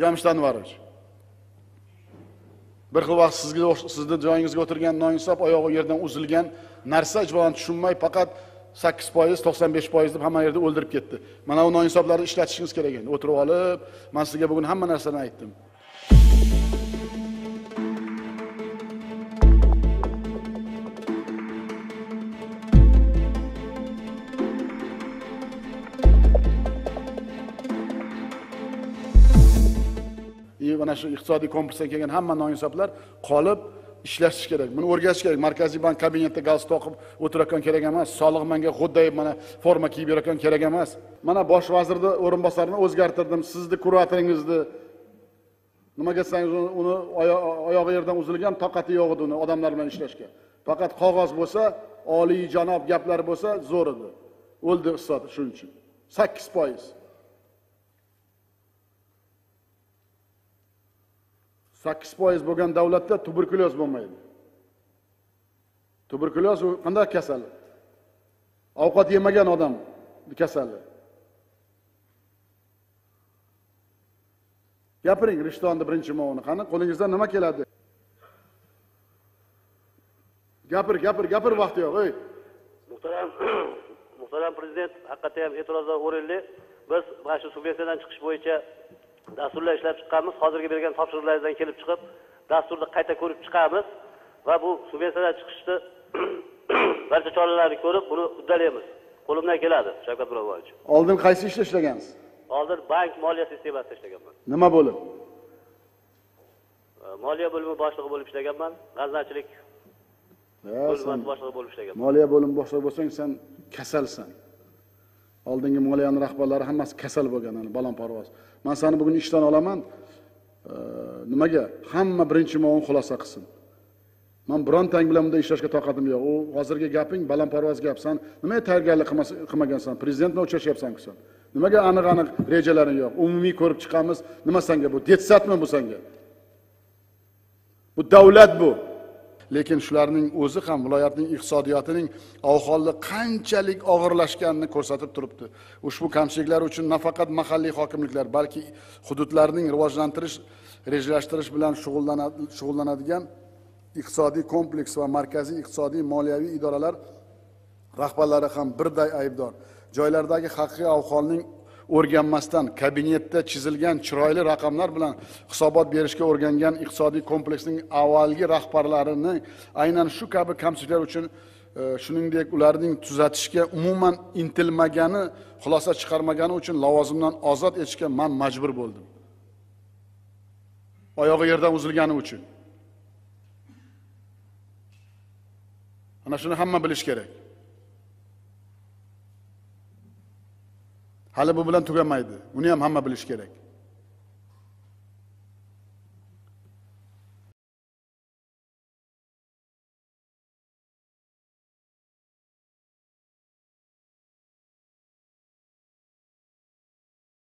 jamshdan anvarovich bir xil vaqt sizga sizni joyingizga o'tirgan noinsof oyog'i yerdan uzilgan narsa ijobiy tushunmay faqat sakkiz foiz to'qson besh foiz deb hamma yerda o'ldirib ketdi. Mana bu noinsoflarni ishlatishingiz kerak endi. O'tirib olib man sizga bugun hamma narsani aytdim. Mana shu iqtisodiy kompleksdan kelgan hamma noinsoflar qolib ishlashi kerak. Buni o'rgatish kerak. Markaziy bank kabinetda galstuk toqib o'tirayotgan kerak emas soliq manga g'o'ddayib mana forma kiyib yurayotgan kerak emas. Mana bosh vazirni o'rinbosarini o'zgartirdim. Sizni kuratoringizni nimaga desangiz uni- oyog'i yerdan uzilgan toqati yo'q edi uni odamlar bilan ishlashga. Faqat qog'oz bo'lsa oliyjanob gaplar bo'lsa zo'r edi. O'ldi iqtisod shuning uchun. Sakkiz foiz. Sakkiz foiz bo'lgan davlatda tuberkulyoz bo'lmaydi. Tuberkulyoz u qanday kasal ovqat yemagan odam kasali. Gapiring rishtonni birinchi movini qani qo'lingizdan nima keladi? Gapir gapir gapir vaqti yo'q. Ey muhtaram muhtaram prezident haqiqatdan ham e'tirozlar o'rinli. Biz mana shu subvensiyadan chiqish bo'yicha dasturlar ishlab chiqqanmiz. Hozirgi bergan topshiriqlaringizdan kelib chiqib dasturni qayta ko'rib chiqamiz va bu subvensiyadan chiqishni barcha choralarni ko'rib buni uddalaymiz. Qo'limdan keladi shavkat miromonovich oldin qaysi ishda ishlagansiz? Oldin bank moliya sistemasida ishlaganman. Nima bo'lib? Moliya bo'limi boshlig'i bo'lib ishlaganman. G'aznachilik bo'limasi boshlig'i bo'lib ishlaganman. moliya bo'limi boshlig'i bo'lsang sen kasalsan oldingi moliyani rahbarlari hammasi kasal bo'lgan ani balandparvoz man seni bugun ishdan olaman e, nimaga? Hamma birinchi muavin xulosa qilsin. Man birontang bilan bunday ishlashga toqatim yo'q. U hozirgi gaping balandparvoz gap. San nimaga tayyorgarlik qilmagansan? Prezident bilan uchrashyapsanku san nimaga aniq aniq rejalaring yo'q? Umumiy ko'rib chiqamiz. Nima sanga bu? Detsatmi bu sanga? Bu davlat bu. Lekin shularning o'zi ham viloyatning iqtisodiyotining ahvoli qanchalik og'irlashganini ko'rsatib turibdi. Ushbu kamchiliklar uchun nafaqat mahalliy hokimliklar balki hududlarning rivojlantirish rejalashtirish bilan shug'ullanadigan iqtisodiy kompleks va markaziy iqtisodiy moliyaviy idoralar rahbarlari ham birday aybdor. Joylardagi haqiqiy ahvolning o'rganmasdan kabinetda chizilgan chiroyli raqamlar bilan hisobot berishga o'rgangan iqtisodiy kompleksning avvalgi rahbarlarini aynan shu kabi kamchiliklar uchun e, shuningdek ularning tuzatishga umuman intilmagani xulosa chiqarmagani uchun lavozimdan ozod etishga man majbur bo'ldim. Oyog'i yerdan uzilgani uchun. Ana shuni hamma bilish kerak. Hali bu bilan tugamaydi. Uni ham hamma bilishi kerak.